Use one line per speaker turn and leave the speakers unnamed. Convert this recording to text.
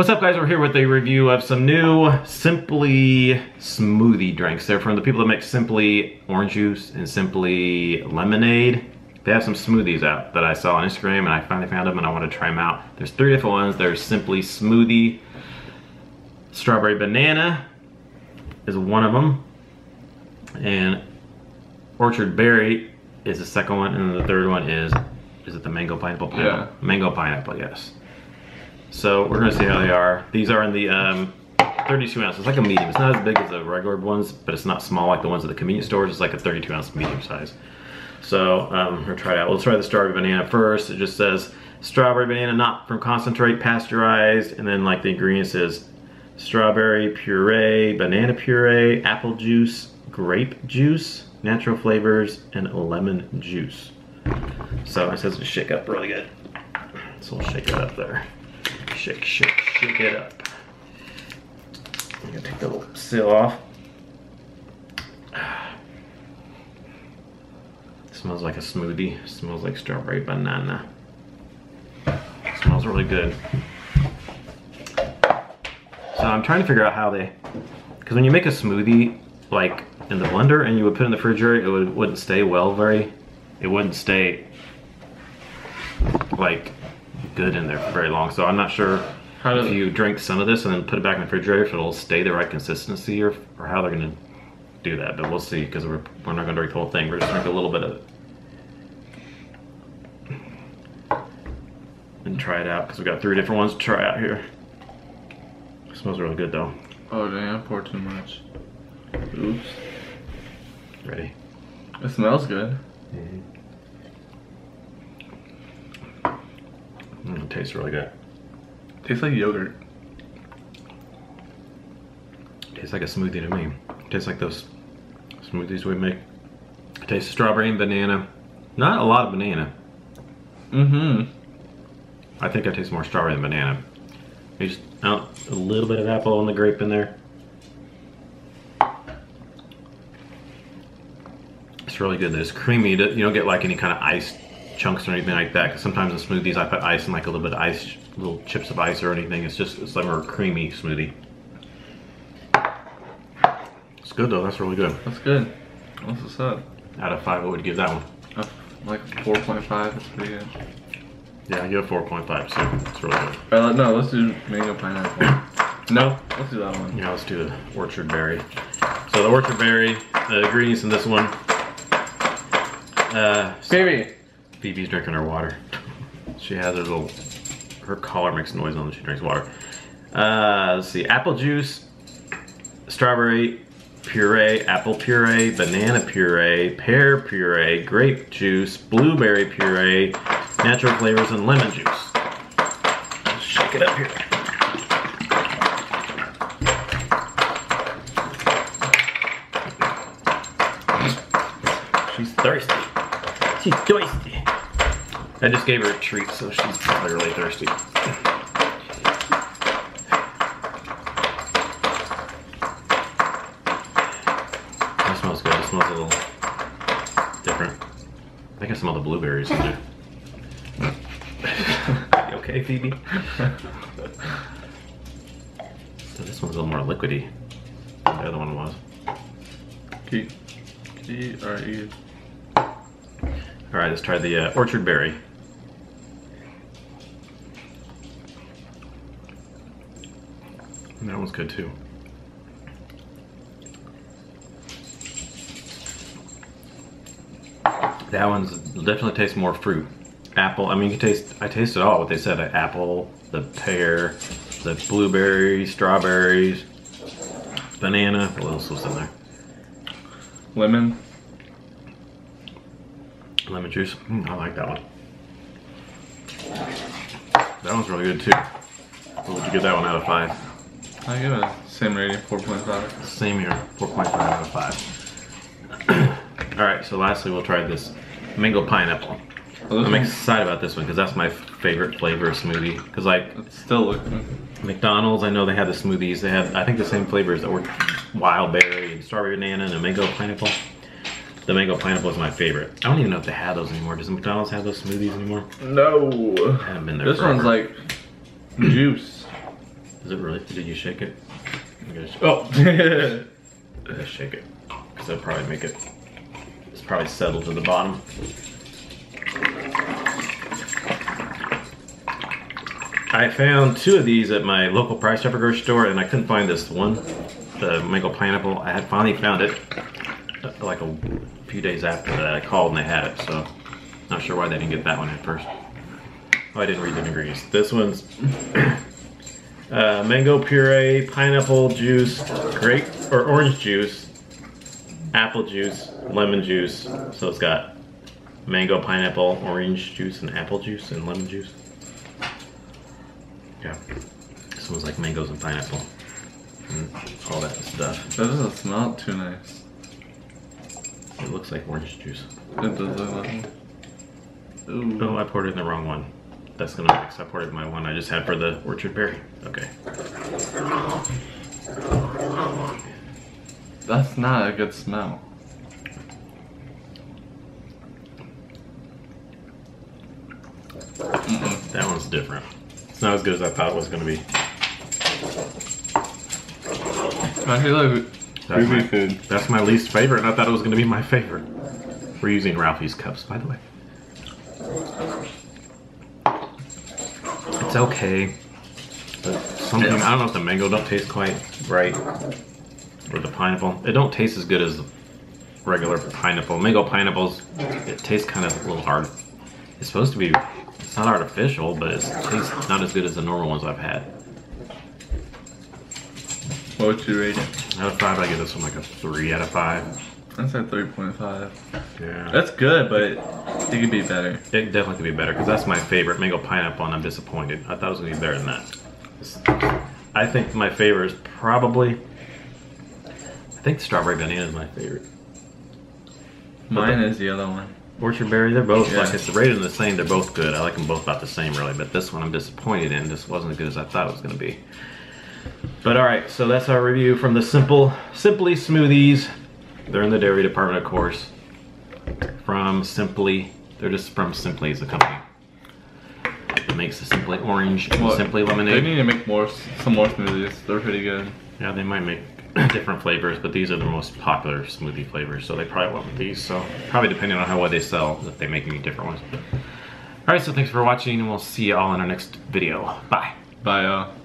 What's up guys, we're here with a review of some new Simply smoothie drinks. They're from the people that make Simply orange juice and Simply lemonade. They have some smoothies out that I saw on Instagram and I finally found them and I want to try them out. There's three different ones. There's Simply Smoothie, Strawberry Banana is one of them, and Orchard Berry is the second one, and the third one is, is it the Mango Pineapple? pineapple?
Yeah.
Mango Pineapple, yes. So we're gonna see how they are. These are in the um, 32 ounces, like a medium. It's not as big as the regular ones, but it's not small like the ones at the convenience stores. It's like a 32 ounce medium size. So um, we're try it out. Let's try the strawberry banana first. It just says strawberry banana, not from concentrate, pasteurized, and then like the ingredients is strawberry puree, banana puree, apple juice, grape juice, natural flavors, and lemon juice. So it says to shake up really good. So we'll shake it up there. Shake, shake, shake it up. I'm gonna take the little seal off. smells like a smoothie. smells like strawberry banana. smells really good. So I'm trying to figure out how they, because when you make a smoothie, like in the blender and you would put it in the refrigerator, it would, wouldn't stay well very, it wouldn't stay like good in there for very long. So I'm not sure
How
if you drink some of this and then put it back in the refrigerator, if it'll stay the right consistency or, or how they're gonna do that. But we'll see because we're, we're not gonna drink the whole thing. We're just gonna drink a little bit of it. And try it out because we've got three different ones to try out here. smells really good though.
Oh dang, I poured too much. Oops.
Ready?
It smells good.
Mm, it tastes really good.
Tastes like yogurt.
Tastes like a smoothie to me. Tastes like those smoothies we make. It tastes strawberry and banana. Not a lot of banana.
Mm-hmm.
I think I taste more strawberry than banana. Maybe just out a little bit of apple and the grape in there. It's really good. It's creamy. You don't get like any kind of ice chunks or anything like that. Cause sometimes in smoothies I put ice and like a little bit of ice, little chips of ice or anything. It's just it's like more creamy smoothie. It's good though. That's really good.
That's good. What's what's up?
Out of five, what would you give that one?
Uh, like 4.5. It's pretty good.
Yeah, I give it 4.5. So it's really good.
Alright, no, let's do mango pineapple. No, let's do that one.
Yeah, let's do the orchard berry. So the orchard berry, the ingredients in this one. Uh,
Baby.
Phoebe's drinking her water. she has her little, her collar makes noise when she drinks water. Uh, let's see, apple juice, strawberry puree, apple puree, banana puree, pear puree, grape juice, blueberry puree, natural flavors, and lemon juice. Let's shake it up here. She's thirsty. She's thirsty. I just gave her a treat, so she's probably really thirsty. That smells good. It smells a little different. I think I smell the blueberries in there. You okay, Phoebe? so this one's a little more liquidy than the other one was.
G. G R E.
All right, let's try the uh, orchard berry. And that one's good too. That one's definitely tastes more fruit. Apple. I mean, you can taste. I tasted all what they said. Apple, the pear, the blueberry, strawberries, banana. What else was in there?
Lemon.
Lemon juice. Mm, I like that one. That one's really good too. What would you get that one out of five?
I give it a same rating, 4.5.
Same here, 4.5 out of 5. Alright, so lastly we'll try this mango pineapple.
Oh,
I'm excited about this one because that's my favorite flavor of smoothie. Because like
It's still looking.
McDonald's, I know they have the smoothies. They have, I think, the same flavors that were wild berry and strawberry banana and a mango pineapple. The mango pineapple is my favorite. I don't even know if they have those anymore. Does McDonald's have those smoothies anymore?
No.
I haven't been there
This
forever.
one's like juice.
Is it really? Did you shake it? I'm gonna sh- oh, Let's shake it. Because that'll probably make it. It's probably settled to the bottom. I found two of these at my local Price Chopper grocery store, and I couldn't find this one, the mango pineapple. I had finally found it, uh, like a few days after that. I called and they had it, so not sure why they didn't get that one at first. Oh, I didn't read the ingredients. This one's uh, mango puree, pineapple juice, grape or orange juice, apple juice, lemon juice. So it's got mango, pineapple, orange juice, and apple juice and lemon juice. Yeah, this one's like mangoes and pineapple and all that stuff.
That doesn't smell too nice.
It looks like orange juice.
It does look like. Ooh.
Oh, I poured it in the wrong one. That's gonna mix. I poured my one I just had for the orchard berry. Okay.
That's not a good smell. Mm-mm.
That one's different. It's not as good as I thought it was gonna be.
I feel like
That's my,
food.
that's my least favorite, and I thought it was gonna be my favorite. We're using Ralphie's cups, by the way. It's okay. But something I don't know if the mango don't taste quite right, or the pineapple. It don't taste as good as regular pineapple. Mango pineapples, it tastes kind of a little hard. It's supposed to be. It's not artificial, but it tastes not as good as the normal ones I've had.
What would you rate it?
Out of five, I give this one like a three out of five.
That's like 3.5.
Yeah.
That's good, but it could be better.
It definitely could be better because that's my favorite mango pineapple, and I'm disappointed. I thought it was gonna be better than that. I think my favorite is probably. I think strawberry banana is my favorite.
Mine is the other one.
Orchard berry, they're both
Yeah.
like it's rated the same. They're both good. I like them both about the same, really. But this one I'm disappointed in. This wasn't as good as I thought it was gonna be. But all right, so that's our review from the Simple Simply Smoothies. They're in the dairy department, of course. From Simply, they're just from Simply as a company. It makes the Simply Orange and
What?
Simply Lemonade.
They need to make more, some more smoothies. They're pretty good.
Yeah, they might make different flavors, but these are the most popular smoothie flavors, so they probably went with these. So probably depending on how well they sell, if they make any different ones. All right, so thanks for watching, and we'll see you all in our next video. Bye.
Bye, y'all.